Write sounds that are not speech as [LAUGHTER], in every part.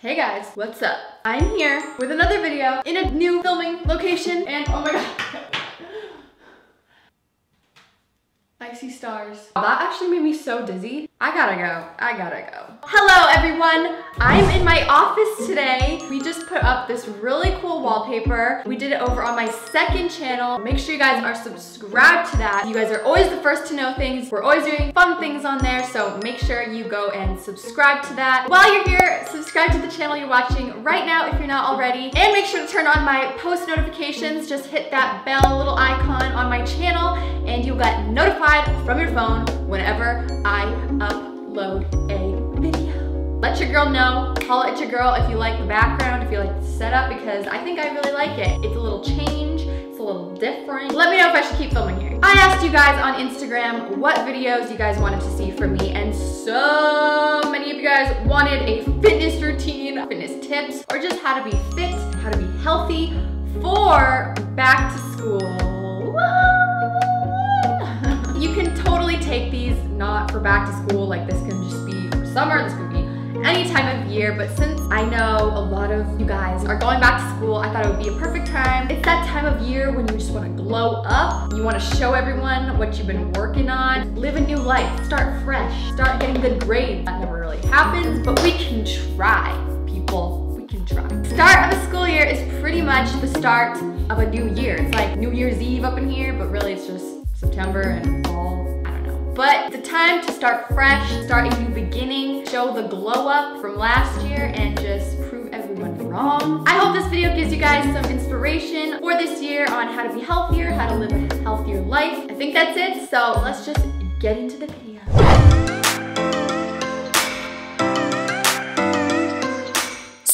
Hey guys, what's up? I'm here with another video in a new filming location and oh my god. [LAUGHS] I see stars. That actually made me so dizzy. I gotta go. I gotta go. Hello everyone. I'm in my office today. We just put up this really cool wallpaper. We did it over on my second channel. Make sure you guys are subscribed to that. You guys are always the first to know things. We're always doing fun things on there, so make sure you go and subscribe to that. While you're here, subscribe to the channel you're watching right now if you're not already. And make sure to turn on my post notifications. Just hit that bell little icon on my channel and you'll get notified from your phone whenever I upload a. Let your girl know, call it your girl if you like the background, if you like the setup, because I think I really like it. It's a little change, it's a little different. Let me know if I should keep filming here. I asked you guys on Instagram what videos you guys wanted to see from me, and so many of you guys wanted a fitness routine, fitness tips, or just how to be fit, how to be healthy for back to school. [LAUGHS] You can totally take these not for back to school, like this can just be for summer, any time of year, but since I know a lot of you guys are going back to school, I thought it would be a perfect time. It's that time of year when you just wanna glow up, you wanna show everyone what you've been working on, live a new life, start fresh, start getting good grades. That never really happens, but we can try, people. We can try. Start of a school year is pretty much the start of a new year. It's like New Year's Eve up in here, but really it's just September and fall. But it's the time to start fresh, start a new beginning, show the glow up from last year and just prove everyone wrong. I hope this video gives you guys some inspiration for this year on how to be healthier, how to live a healthier life. I think that's it, so let's just get into the video.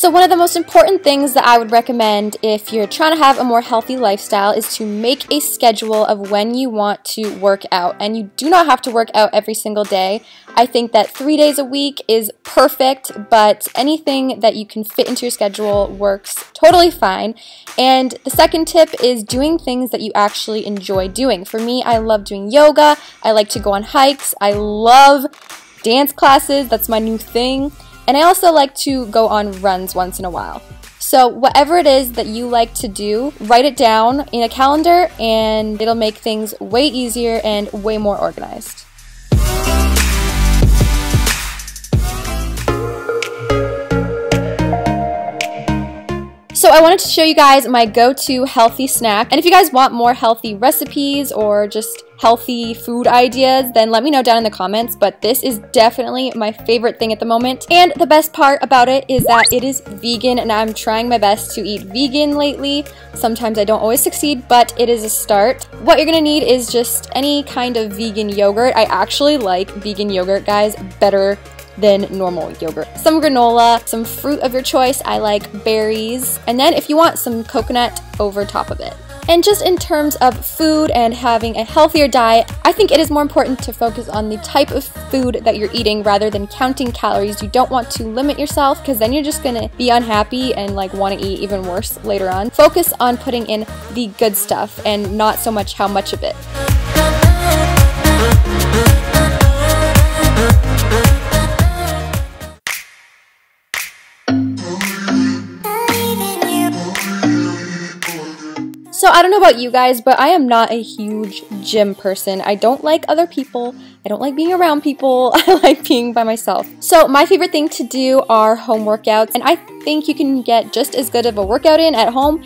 So one of the most important things that I would recommend if you're trying to have a more healthy lifestyle is to make a schedule of when you want to work out. And you do not have to work out every single day. I think that three days a week is perfect, but anything that you can fit into your schedule works totally fine. And the second tip is doing things that you actually enjoy doing. For me, I love doing yoga. I like to go on hikes. I love dance classes. That's my new thing. And I also like to go on runs once in a while. So, whatever it is that you like to do, write it down in a calendar and it'll make things way easier and way more organized. I wanted to show you guys my go-to healthy snack. And if you guys want more healthy recipes or just healthy food ideas, then let me know down in the comments. But this is definitely my favorite thing at the moment. And the best part about it is that it is vegan and I'm trying my best to eat vegan lately. Sometimes I don't always succeed, but it is a start. What you're gonna need is just any kind of vegan yogurt. I actually like vegan yogurt, guys, better than normal yogurt. Some granola, some fruit of your choice. I like berries. And then if you want some coconut over top of it. And just in terms of food and having a healthier diet, I think it is more important to focus on the type of food that you're eating rather than counting calories. You don't want to limit yourself because then you're just gonna be unhappy and like want to eat even worse later on. Focus on putting in the good stuff and not so much how much of it. So I don't know about you guys, but I am not a huge gym person. I don't like other people. I don't like being around people. [LAUGHS] I like being by myself. So my favorite thing to do are home workouts, and I think you can get just as good of a workout in at home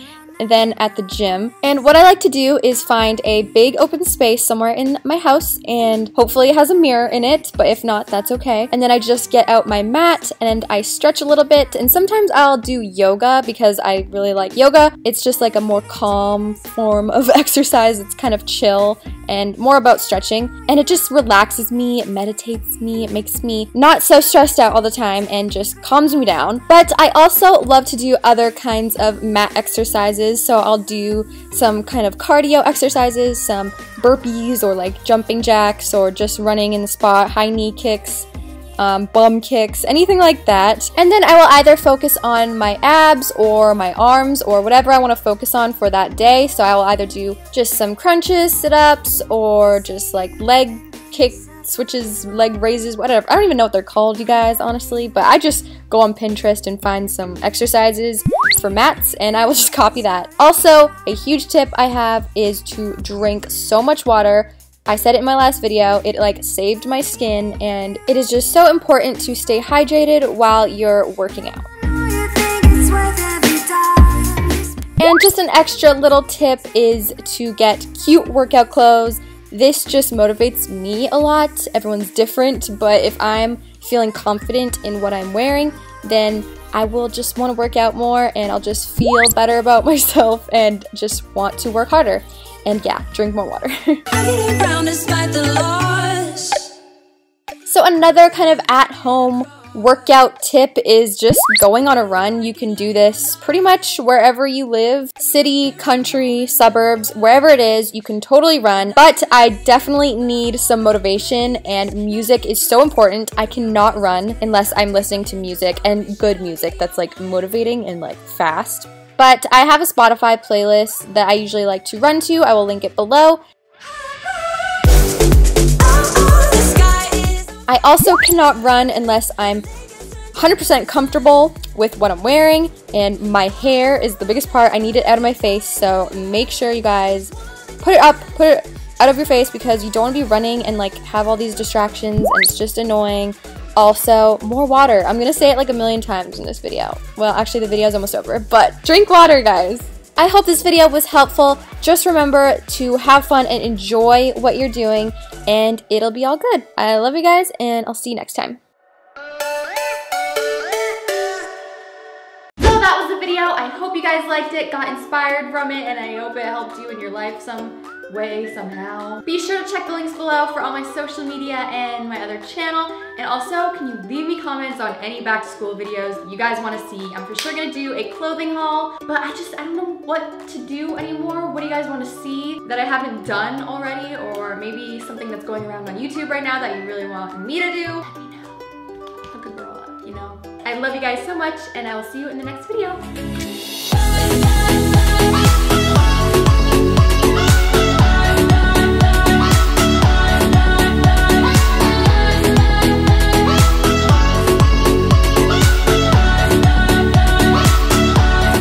than at the gym. And what I like to do is find a big open space somewhere in my house and hopefully it has a mirror in it, but if not, that's okay. And then I just get out my mat and I stretch a little bit and sometimes I'll do yoga because I really like yoga. It's just like a more calm form of [LAUGHS] exercise. It's kind of chill and more about stretching. And it just relaxes me, it meditates me, makes me not so stressed out all the time and just calms me down. But I also love to do other kinds of mat exercises. So I'll do some kind of cardio exercises, some burpees or like jumping jacks or just running in the spot, high knee kicks, um, bum kicks, anything like that. And then I will either focus on my abs or my arms or whatever I want to focus on for that day. So I will either do just some crunches, sit ups, or just like leg kicks switches, leg raises, whatever. I don't even know what they're called, you guys, honestly. But I just go on Pinterest and find some exercises for mats and I will [LAUGHS] just copy that. Also, a huge tip I have is to drink so much water. I said it in my last video, it like saved my skin and it is just so important to stay hydrated while you're working out. And just an extra little tip is to get cute workout clothes. This just motivates me a lot. Everyone's different, but if I'm feeling confident in what I'm wearing, then I will just want to work out more and I'll just feel better about [LAUGHS] myself and just want to work harder. And yeah, drink more water. [LAUGHS] so another kind of at home workout tip is just going on a run. You can do this pretty much wherever you live city, country, suburbs, wherever it is, you can totally run. But I definitely need some motivation, and music is so important. I cannot run unless I'm listening to music and good music that's like motivating and like fast. But I have a Spotify playlist that I usually like to run to. I will link it below. I also cannot run unless I'm 100% comfortable with what I'm wearing and my hair is the biggest part. I need it out of my face, so make sure you guys put it up, put it out of your face because you don't want to be running and like have all these distractions and it's just annoying. Also, more water. I'm gonna say it like a million times in this video. Well, actually the video is almost over, but drink water, guys. I hope this video was helpful. Just remember to have fun and enjoy what you're doing, and it'll be all good. I love you guys, and I'll see you next time. So that was the video. I hope you guys liked it, got inspired from it, and I hope it helped you in your life some way, somehow. Be sure to check the links below for all my social media and my other channel. And also, can you leave me comments on any back to school videos you guys wanna see? I'm for sure gonna do a clothing haul, but I just, I don't know what to do anymore. What do you guys wanna see that I haven't done already? Or maybe something that's going around on YouTube right now that you really want me to do? Let me know. Hook a girl up, you know? I love you guys so much, and I will see you in the next video.